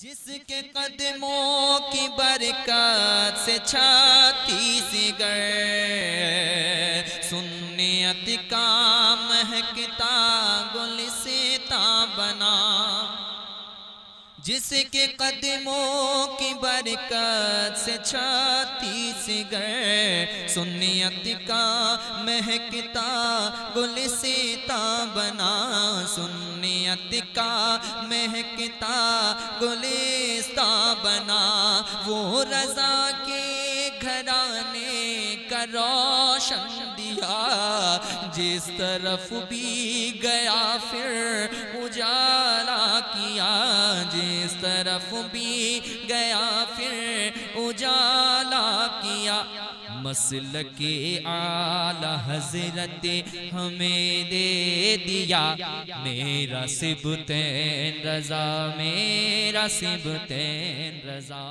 जिसके कदमों की बरकत से छाती से गए। सुन्नियत का महकता गुल से ता बना। जिसके कदमों की बरकत से छाती से गए। सुन्नियत का महकता गुल से ता बना। सुन्नियत का महकता गुलिस्ता बना, वो रजा के घराने का रोशन दिया। जिस तरफ़ भी गया, फिर उजाला किया। जिस तरफ़ भी गया, फिर उजाला किया। मसल के आला हज़रत हमें दे दिया। मेरा सिब सिबतैन रजा, मेरा सिब सिबतैन रजा।